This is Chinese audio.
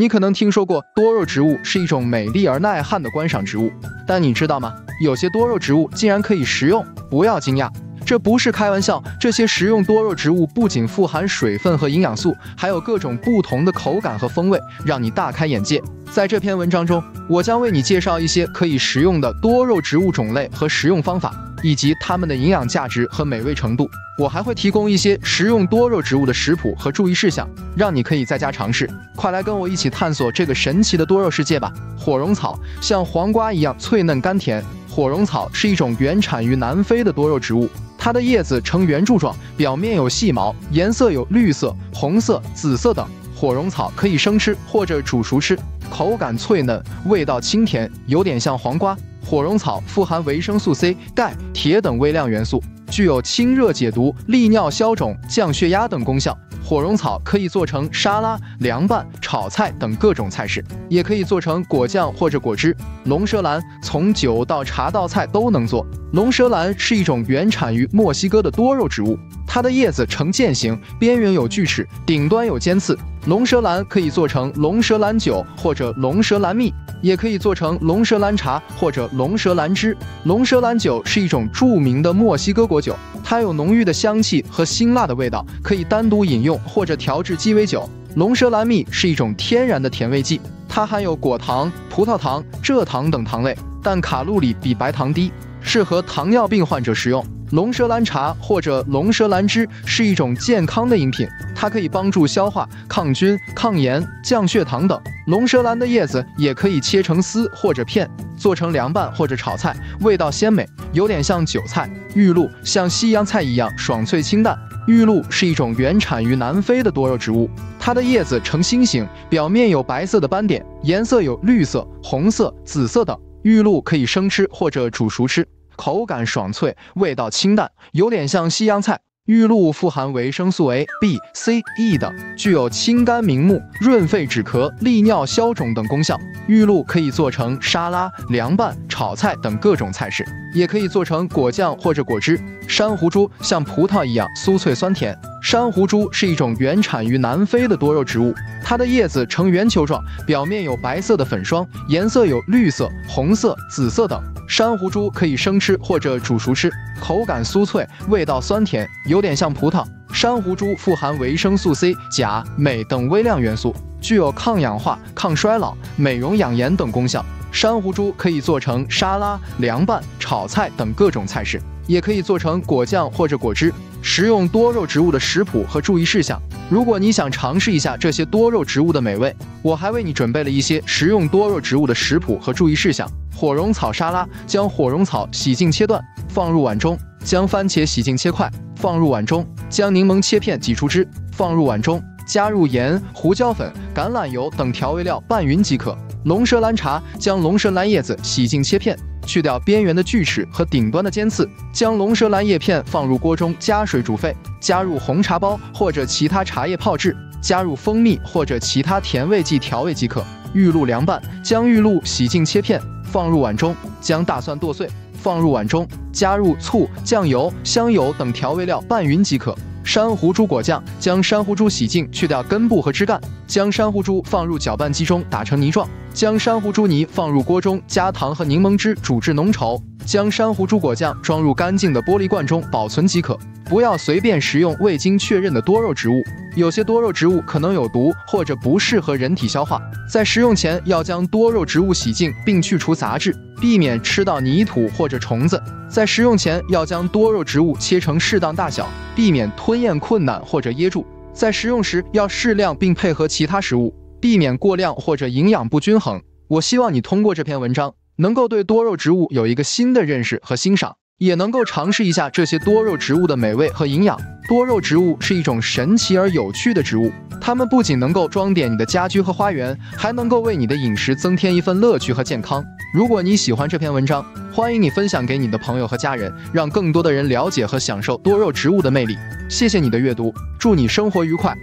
你可能听说过多肉植物是一种美丽而耐旱的观赏植物，但你知道吗？有些多肉植物竟然可以食用！不要惊讶，这不是开玩笑。这些食用多肉植物不仅富含水分和营养素，还有各种不同的口感和风味，让你大开眼界。在这篇文章中，我将为你介绍一些可以食用的多肉植物种类和食用方法。以及它们的营养价值和美味程度，我还会提供一些食用多肉植物的食谱和注意事项，让你可以在家尝试。快来跟我一起探索这个神奇的多肉世界吧！火绒草像黄瓜一样脆嫩甘甜。火绒草是一种原产于南非的多肉植物，它的叶子呈圆柱状，表面有细毛，颜色有绿色、红色、紫色等。火绒草可以生吃或者煮熟吃，口感脆嫩，味道清甜，有点像黄瓜。火绒草富含维生素 C、钙、铁等微量元素，具有清热解毒、利尿消肿、降血压等功效。火绒草可以做成沙拉、凉拌、炒菜等各种菜式，也可以做成果酱或者果汁。龙舌兰从酒到茶到菜都能做。龙舌兰是一种原产于墨西哥的多肉植物，它的叶子呈剑形，边缘有锯齿，顶端有尖刺。龙舌兰可以做成龙舌兰酒或者龙舌兰蜜，也可以做成龙舌兰茶或者龙舌兰汁。龙舌兰酒是一种著名的墨西哥果酒，它有浓郁的香气和辛辣的味道，可以单独饮用或者调制鸡尾酒。龙舌兰蜜是一种天然的甜味剂，它含有果糖、葡萄糖、蔗糖等糖类，但卡路里比白糖低，适合糖尿病患者食用。龙舌兰茶或者龙舌兰汁是一种健康的饮品，它可以帮助消化、抗菌、抗炎、降血糖等。龙舌兰的叶子也可以切成丝或者片，做成凉拌或者炒菜，味道鲜美，有点像韭菜。玉露像西洋菜一样爽脆清淡。玉露是一种原产于南非的多肉植物，它的叶子呈心形，表面有白色的斑点，颜色有绿色、红色、紫色等。玉露可以生吃或者煮熟吃。口感爽脆，味道清淡，有点像西洋菜。玉露富含维生素 A、B、C、E 等，具有清肝明目、润肺止咳、利尿消肿等功效。玉露可以做成沙拉、凉拌、炒菜等各种菜式，也可以做成果酱或者果汁。珊瑚珠像葡萄一样酥脆酸甜。珊瑚珠是一种原产于南非的多肉植物，它的叶子呈圆球状，表面有白色的粉霜，颜色有绿色、红色、紫色等。珊瑚珠可以生吃或者煮熟吃，口感酥脆，味道酸甜，有点像葡萄。珊瑚珠富含维生素 C、钾、镁等微量元素，具有抗氧化、抗衰老、美容养颜等功效。珊瑚珠可以做成沙拉、凉拌、炒菜等各种菜式，也可以做成果酱或者果汁。食用多肉植物的食谱和注意事项。如果你想尝试一下这些多肉植物的美味，我还为你准备了一些食用多肉植物的食谱和注意事项。火绒草沙拉：将火绒草洗净切断，放入碗中；将番茄洗净切块，放入碗中；将柠檬切片挤出汁，放入碗中；加入盐、胡椒粉、橄榄油等调味料拌匀即可。龙舌兰茶：将龙舌兰叶子洗净切片。去掉边缘的锯齿和顶端的尖刺，将龙舌兰叶片放入锅中，加水煮沸，加入红茶包或者其他茶叶泡制，加入蜂蜜或者其他甜味剂调味即可。玉露凉拌，将玉露洗净切片，放入碗中，将大蒜剁碎，放入碗中，加入醋、酱油、香油等调味料拌匀即可。珊瑚珠果酱，将珊瑚珠洗净，去掉根部和枝干，将珊瑚珠放入搅拌机中打成泥状。将珊瑚珠泥放入锅中，加糖和柠檬汁煮至浓稠，将珊瑚珠果酱装入干净的玻璃罐中保存即可。不要随便食用未经确认的多肉植物，有些多肉植物可能有毒或者不适合人体消化。在食用前要将多肉植物洗净并去除杂质，避免吃到泥土或者虫子。在食用前要将多肉植物切成适当大小，避免吞咽困难或者噎住。在食用时要适量并配合其他食物。避免过量或者营养不均衡。我希望你通过这篇文章，能够对多肉植物有一个新的认识和欣赏，也能够尝试一下这些多肉植物的美味和营养。多肉植物是一种神奇而有趣的植物，它们不仅能够装点你的家居和花园，还能够为你的饮食增添一份乐趣和健康。如果你喜欢这篇文章，欢迎你分享给你的朋友和家人，让更多的人了解和享受多肉植物的魅力。谢谢你的阅读，祝你生活愉快。